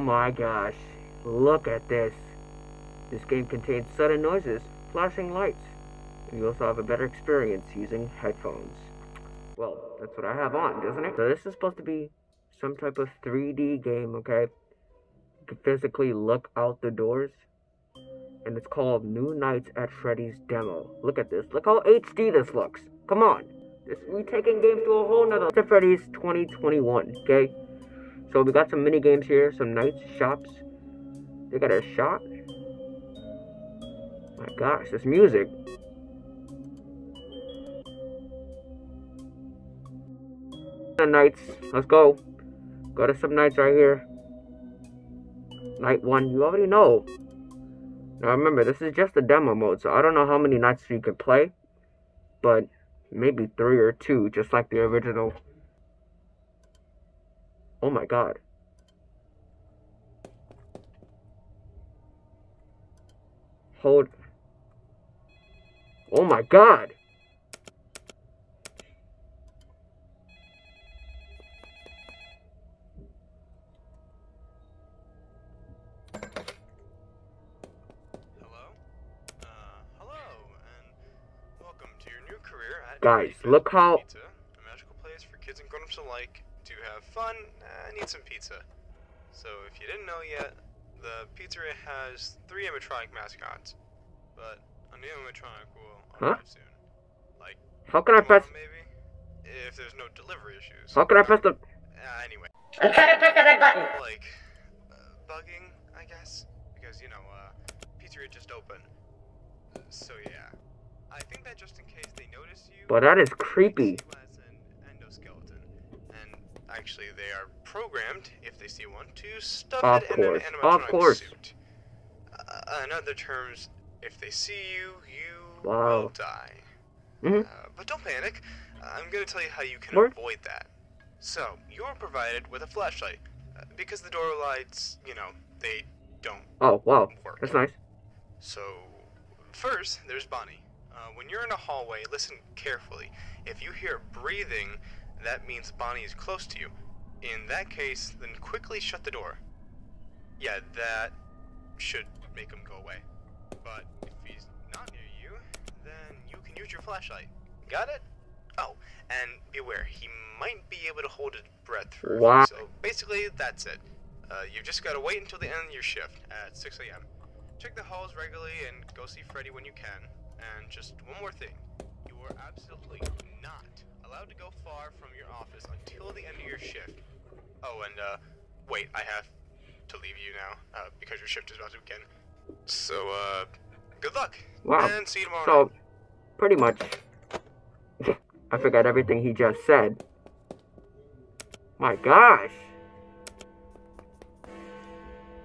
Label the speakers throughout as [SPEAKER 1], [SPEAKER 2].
[SPEAKER 1] my gosh. Look at this. This game contains sudden noises, flashing lights, you also have a better experience using headphones. Well, that's what I have on, doesn't it? So this is supposed to be some type of 3D game, okay? You can physically look out the doors. And it's called New Nights at Freddy's Demo. Look at this. Look how HD this looks. Come on. This, we taking games to a whole nother. To Freddy's 2021, okay? So we got some mini games here, some nights, shops. They got a shop. My gosh, this music. Nights, let's go. Go to some nights right here. Night one, you already know. Now remember, this is just a demo mode, so I don't know how many nights you can play, but maybe three or two, just like the original. Oh my god. Hold. Oh my god.
[SPEAKER 2] Hello? Uh, hello, and welcome to your new career at
[SPEAKER 1] Guys, look how-
[SPEAKER 2] a magical place for kids and grown-ups alike to have fun and eat some pizza. So, if you didn't know yet, the pizzeria has three animatronic mascots, but a new animatronic will
[SPEAKER 1] Huh?
[SPEAKER 2] arrive soon. Like
[SPEAKER 1] How can I press?
[SPEAKER 2] maybe, if there's no delivery issues.
[SPEAKER 1] How can I press the?
[SPEAKER 2] Uh, anyway,
[SPEAKER 3] I'm trying to press the red button.
[SPEAKER 2] like uh, bugging, I guess, because you know, uh, pizzeria just opened. So yeah, I think that just in case they notice you.
[SPEAKER 1] But that is
[SPEAKER 2] they
[SPEAKER 1] creepy.
[SPEAKER 2] see you as an endoskeleton, and actually they are programmed, if they see one, to stuff
[SPEAKER 1] Of
[SPEAKER 2] it in
[SPEAKER 1] course,
[SPEAKER 2] an
[SPEAKER 1] of
[SPEAKER 2] animatronic
[SPEAKER 1] course.
[SPEAKER 2] suit. Uh, in other terms, if they see you, you
[SPEAKER 1] Wow.
[SPEAKER 2] will die.
[SPEAKER 1] Mhm.
[SPEAKER 2] Uh, but don't panic. I'm going to tell you how you can
[SPEAKER 1] Word.
[SPEAKER 2] avoid that. So, you're provided with a flashlight. Uh, because the door lights, you know, they don't
[SPEAKER 1] Oh wow,
[SPEAKER 2] work.
[SPEAKER 1] that's nice.
[SPEAKER 2] So, first, there's Bonnie. Uh, when you're in a hallway, listen carefully. If you hear breathing, that means Bonnie is close to you. In that case, then quickly shut the door. Yeah, that should make him go away. But if he's not near you, then you can use your flashlight. Got it? Oh, and beware, he might be able to hold his breath for a
[SPEAKER 1] Wow.
[SPEAKER 2] So basically, that's it. Uh, you've just got to wait until the end of your shift at 6 a.m. Check the halls regularly and go see Freddy when you can. And just one more thing. You are absolutely not allowed to go far from your office until the end of your shift. Oh, and uh, wait, I have to leave you now uh, because your shift is about to begin. So, uh, good luck.
[SPEAKER 1] Wow.
[SPEAKER 2] And see you tomorrow.
[SPEAKER 1] So, pretty much, I forgot everything he just said. My gosh.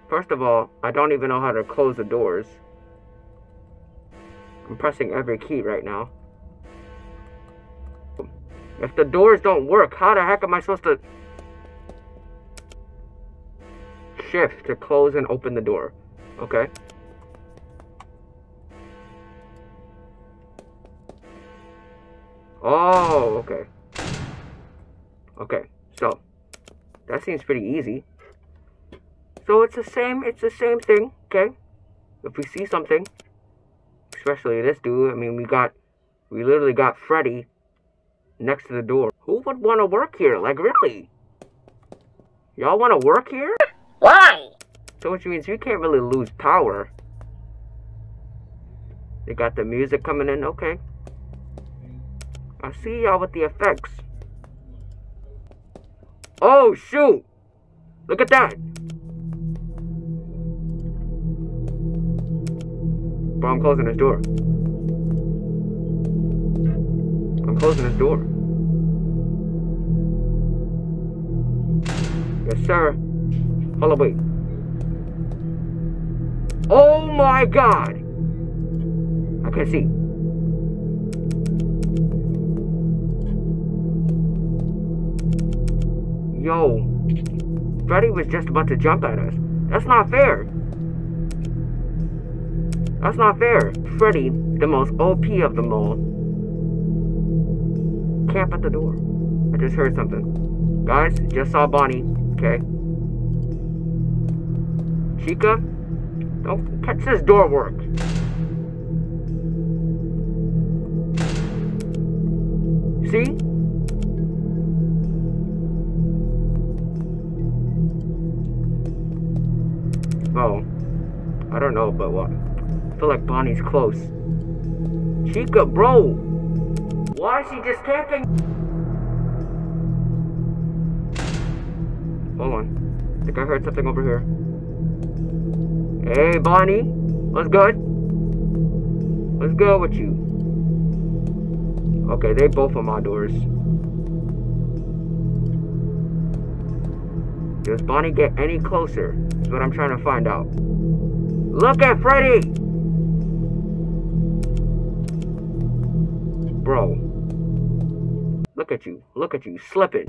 [SPEAKER 1] First of all, I don't even know how to close the doors. I'm pressing every key right now. If the doors don't work, how the heck am I supposed to shift to close and open the door? Okay. Oh, okay. Okay, so that seems pretty easy. So it's the same, it's the same thing, okay? If we see something, especially this dude, I mean, we got, we literally got Freddy next to the door. Who would want to work here? Like, really? Y'all want to work here?
[SPEAKER 3] Why?
[SPEAKER 1] So which means you can't really lose power. They got the music coming in, okay. I see y'all with the effects. Oh shoot! Look at that! Bro, I'm closing this door. I'm closing his door. Yes, sir. Hold on, wait. Oh my god! I can see. Yo, Freddy was just about to jump at us. That's not fair. That's not fair. Freddy, the most OP of them all, camp at the door. I just heard something. Guys, just saw Bonnie, okay? Chica, don't catch this door work. See? Oh, I don't know, but what? I feel like Bonnie's close. Chica, bro! Why is he just camping? Hold on. I think I heard something over here. Hey, Bonnie. What's good? What's good with you? Okay, they both are my doors. Does Bonnie get any closer? Is what I'm trying to find out. Look at Freddy! Bro. Look at you. Look at you. Slipping.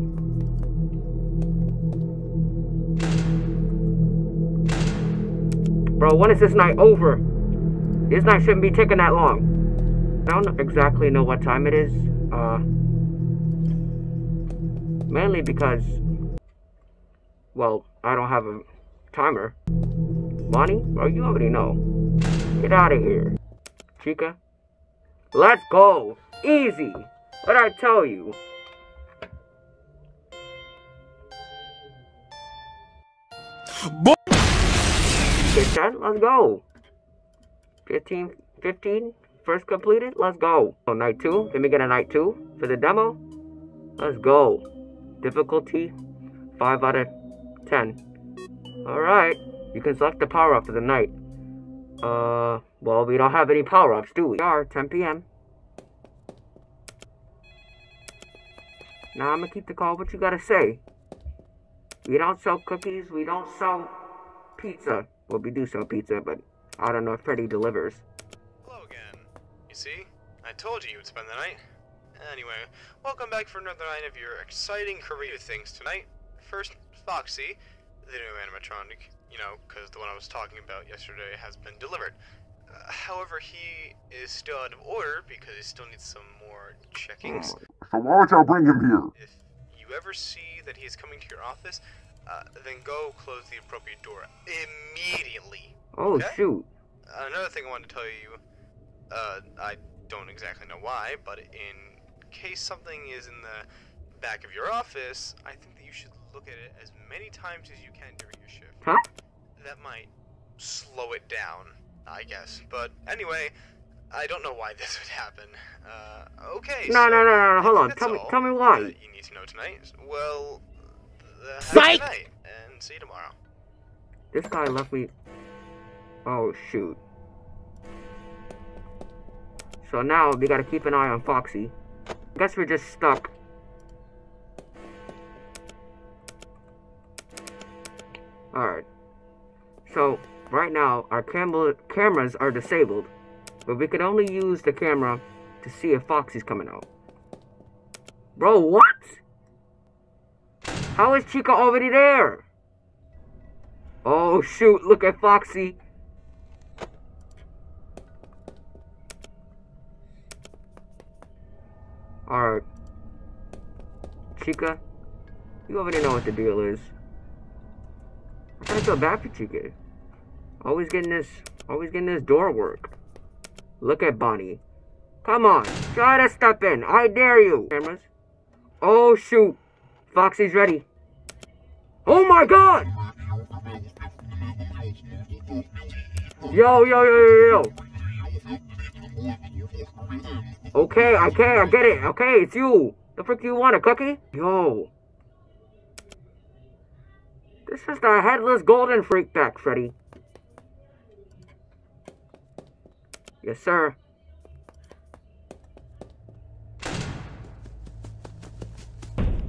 [SPEAKER 1] Bro, when is this night over? This night shouldn't be taking that long. I don't exactly know what time it is. Uh, mainly because, well, I don't have a timer. Bonnie, bro, you already know. Get out of here. Chica, let's go. Easy. What I tell you? Get that? Let's go. 15, 15, first completed. Let's go. Oh, night two. Let me get a night two for the demo. Let's go. Difficulty, 5 out of 10. Alright. You can select the power up for the night. Uh, well, we don't have any power ups, do we? We are 10 p.m. Now I'm gonna keep the call. What you gotta say? We don't sell cookies. We don't sell pizza. Well, we do sell pizza, but I don't know if Freddy delivers.
[SPEAKER 2] Hello again. You see? I told you you would spend the night. Anyway, welcome back for another night of your exciting career things tonight. First, Foxy, the new animatronic, you know, because the one I was talking about yesterday has been delivered. However, he is still out of order because he still needs some more checkings.
[SPEAKER 4] So why don't y'all bring him here?
[SPEAKER 2] If you ever see that he is coming to your office, uh, then go close the appropriate door immediately.
[SPEAKER 1] Oh
[SPEAKER 2] Okay.
[SPEAKER 1] shoot!
[SPEAKER 2] Another thing I wanted to tell you, uh, I don't exactly know why, but in case something is in the back of your office, I think that you should look at it as many times as you can during your shift.
[SPEAKER 1] Huh?
[SPEAKER 2] That might slow it down, I guess. But anyway, I don't know why this would happen. Uh, okay.
[SPEAKER 1] No,
[SPEAKER 2] so
[SPEAKER 1] no, no, no, no. Hold on.
[SPEAKER 2] that's
[SPEAKER 1] Tell me, tell me why.
[SPEAKER 2] that you need to know tonight. Well, uh, have a good night, and see you tomorrow.
[SPEAKER 1] This guy left me. Oh shoot! So now we gotta keep an eye on Foxy. Guess we're just stuck. Alright. So, right now, our cam- cameras are disabled, but we can only use the camera to see if Foxy's coming out. Bro, what? How is Chica already there? Oh shoot, look at Foxy. Alright. Chica, you already know what the deal is. I kinda feel bad for Chica. Always getting this always getting this door work. Look at Bonnie. Come on, try to step in. I dare you. Cameras. Oh shoot. Foxy's ready. Oh my god! Yo, yo, yo, yo, yo. Okay, okay, I get it. Okay, it's you. The frick you want, a cookie? Yo. This is the headless golden freak back, Freddy. Yes, sir.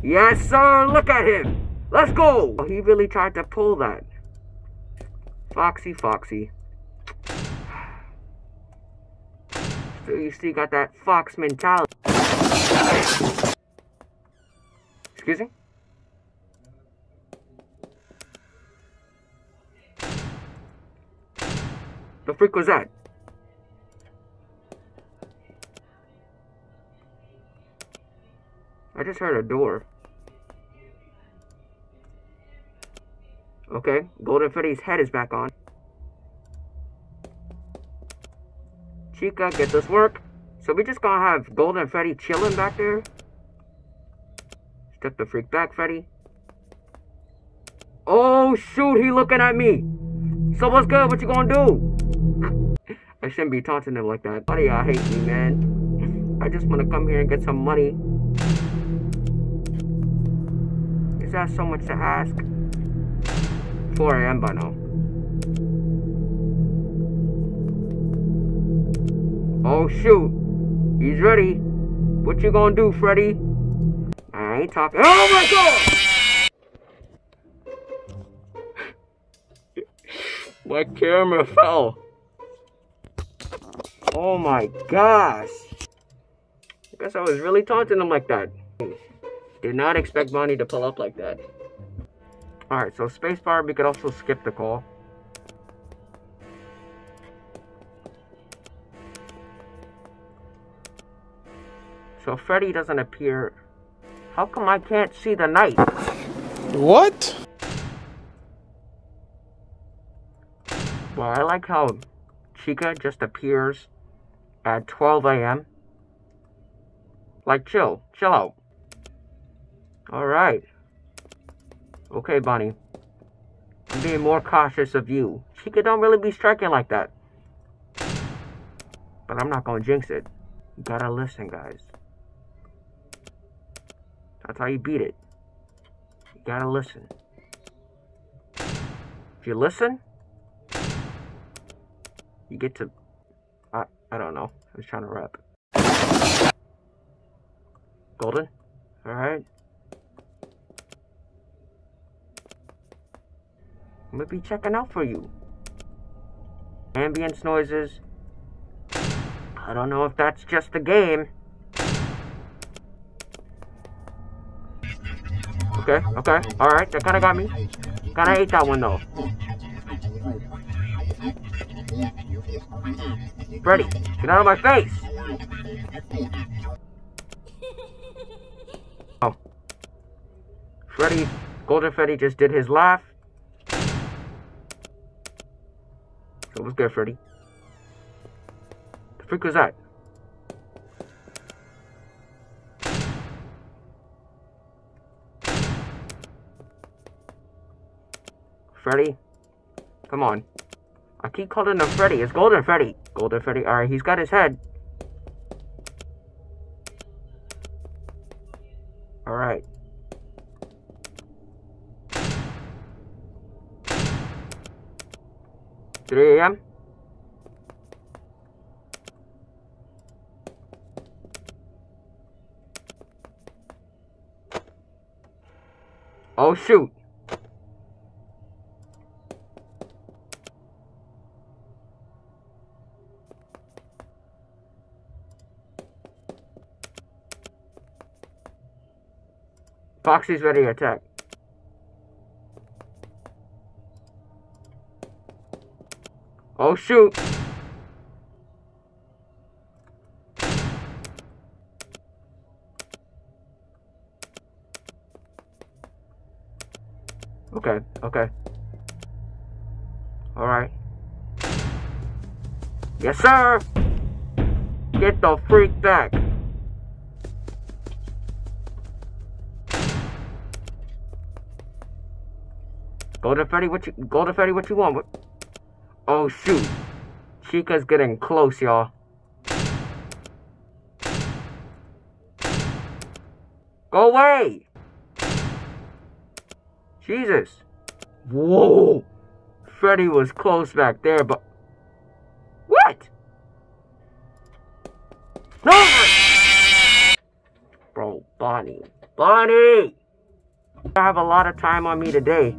[SPEAKER 1] Yes, sir. Look at him. Let's go. Oh, he really tried to pull that. Foxy, Foxy. Still, you still got that fox mentality. Excuse me? The freak was that? I just heard a door. Okay, Golden Freddy's head is back on. Chica, get this work. So we just gonna have Golden Freddy chilling back there? Step the freak back, Freddy. Oh shoot, he looking at me. So what's good? What you gonna do? I shouldn't be taunting him like that. Buddy, I hate me, man. I just wanna come here and get some money. That so much to ask? 4 a.m. by now. Oh shoot. He's ready. What you gonna do, Freddy? I ain't talking. Oh my god! my camera fell. Oh my gosh. I guess I was really taunting him like that. Did not expect Bonnie to pull up like that. Alright, so spacebar, we could also skip the call. So Freddy doesn't appear. How come I can't see the night?
[SPEAKER 5] What?
[SPEAKER 1] Well, I like how Chica just appears at 12 a.m. Like, chill. Chill out. Alright. Okay, Bonnie. I'm being more cautious of you. Chica don't really be striking like that. But I'm not gonna jinx it. You gotta listen, guys. That's how you beat it. You gotta listen. If you listen, you get to. I, I don't know. I was trying to rap. Golden? Alright. I'm gonna be checking out for you. Ambience noises. I don't know if that's just the game. Okay, okay, alright, that kinda got me. Kinda hate that one though. Freddy, get out of my face! Oh. Freddy, Golden Freddy just did his laugh. So what's good, Freddy? The freak was that? Freddy? Come on. I keep calling him Freddy. It's Golden Freddy. Golden Freddy. Alright, he's got his head. Alright. Three AM? Oh shoot. Foxy's ready to attack. Oh shoot! Okay, okay. Alright. Yes, sir! Get the freak back! Go to Freddy, what you Golden Freddy, what you want? Oh shoot. Chica's getting close, y'all. Go away! Jesus. Whoa! Freddy was close back there, but... What? No! Bro, Bonnie. Bonnie! I have a lot of time on me today.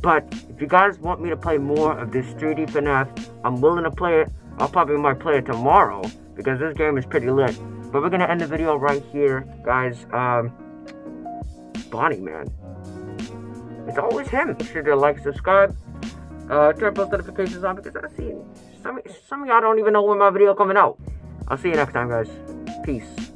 [SPEAKER 1] But if you guys want me to play more of this 3D FNAF, I'm willing to play it. I'll probably might play it tomorrow because this game is pretty lit. But we're gonna end the video right here, guys. Um, Bonnie, man, it's always him. Make sure to like, subscribe, uh, turn post notifications on because I see some some of y'all don't even know when my video coming out. I'll see you next time, guys. Peace.